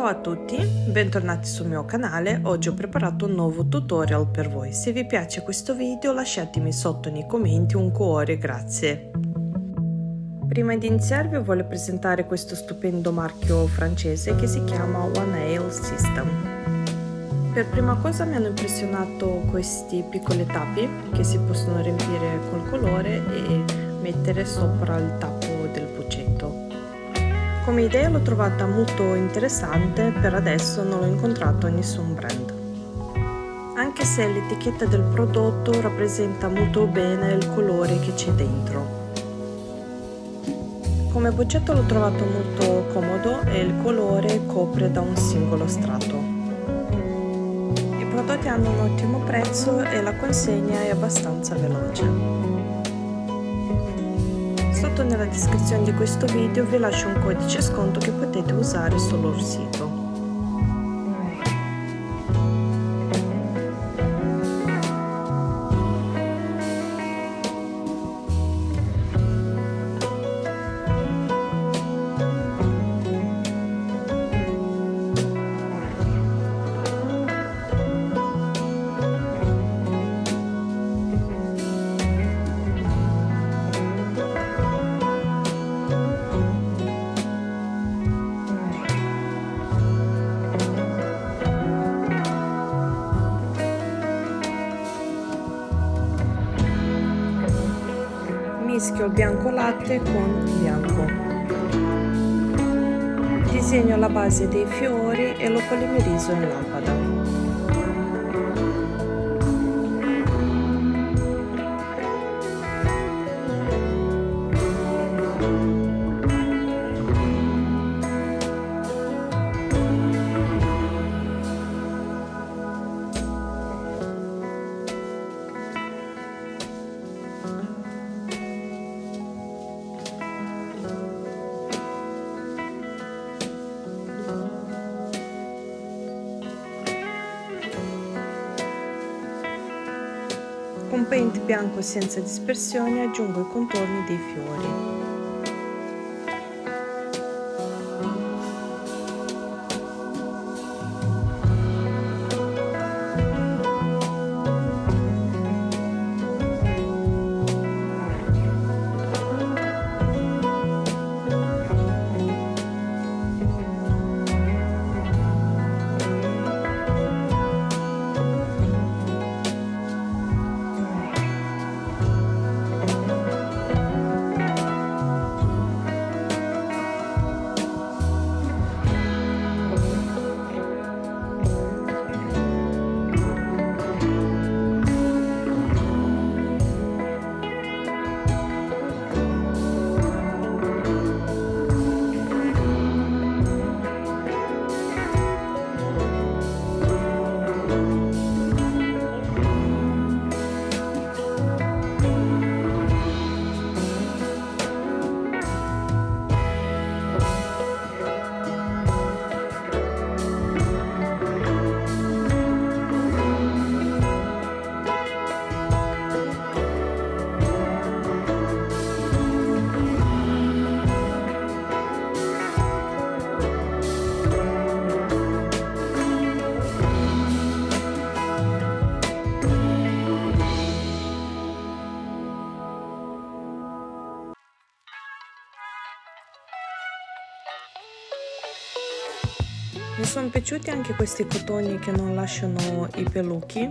Ciao a tutti, bentornati sul mio canale, oggi ho preparato un nuovo tutorial per voi. Se vi piace questo video lasciatemi sotto nei commenti un cuore, grazie. Prima di iniziare vi voglio presentare questo stupendo marchio francese che si chiama One Nail System. Per prima cosa mi hanno impressionato questi piccoli tappi che si possono riempire col colore e mettere sopra il tappo. Come idea l'ho trovata molto interessante, per adesso non l'ho incontrato in nessun brand. Anche se l'etichetta del prodotto rappresenta molto bene il colore che c'è dentro. Come boccetto l'ho trovato molto comodo e il colore copre da un singolo strato. I prodotti hanno un ottimo prezzo e la consegna è abbastanza veloce. Nella descrizione di questo video vi lascio un codice sconto che potete usare sul loro sito. Mischio il bianco latte con il bianco. Disegno la base dei fiori e lo polimerizzo in lampada. Bianco senza dispersione aggiungo i contorni dei fiori. Mi sono piaciuti anche questi cotoni che non lasciano i peluchi,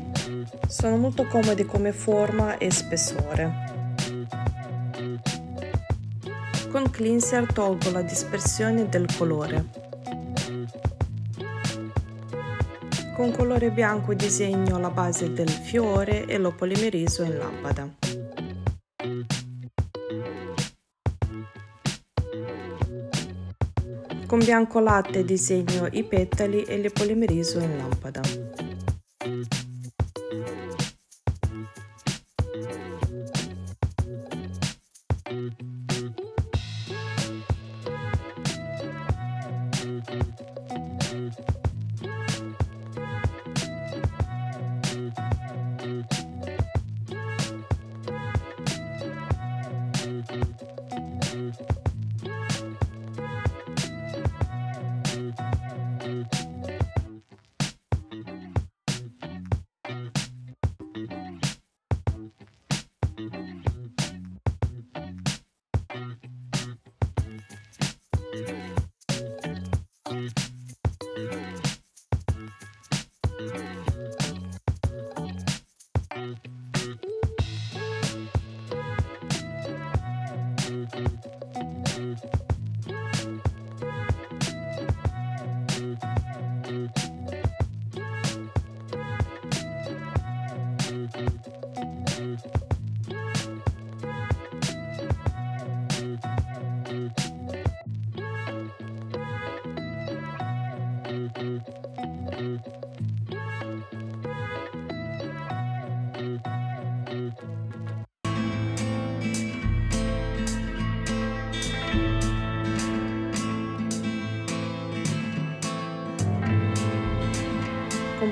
sono molto comodi come forma e spessore. Con cleanser tolgo la dispersione del colore. Con colore bianco disegno la base del fiore e lo polimerizzo in lampada. Con bianco latte disegno i petali e li polimerizzo in lampada.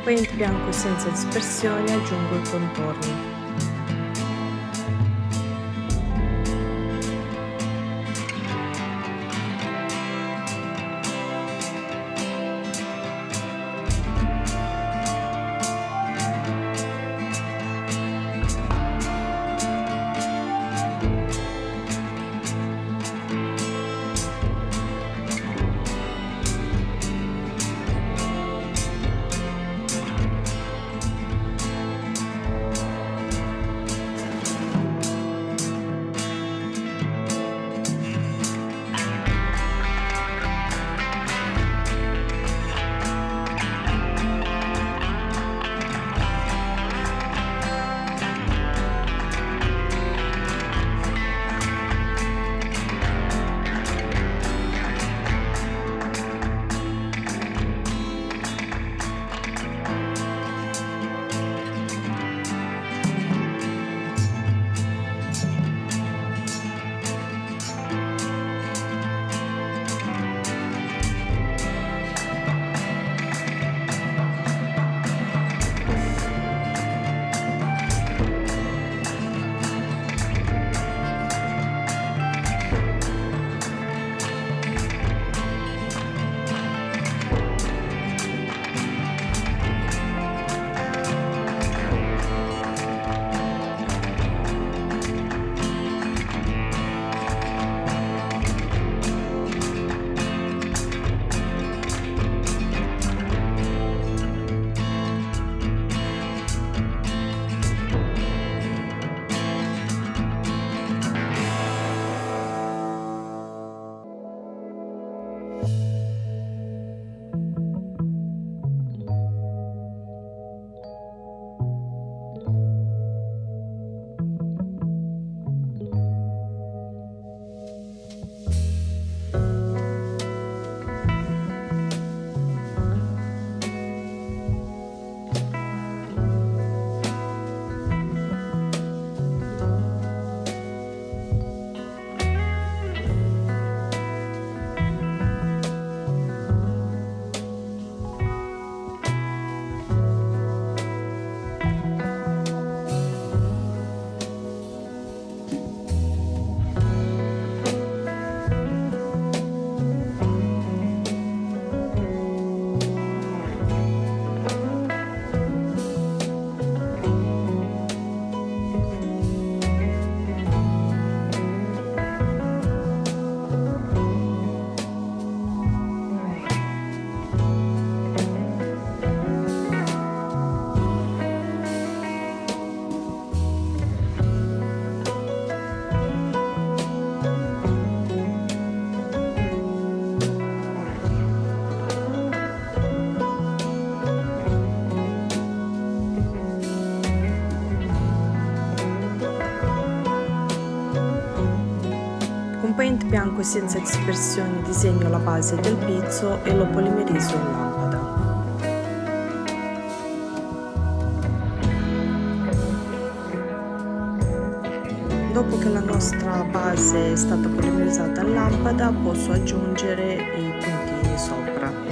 Con paint bianco senza dispersione aggiungo i contorni. Bianco senza dispersioni disegno la base del pizzo e lo polimerizzo in lampada. Dopo che la nostra base è stata polimerizzata in lampada posso aggiungere i puntini sopra.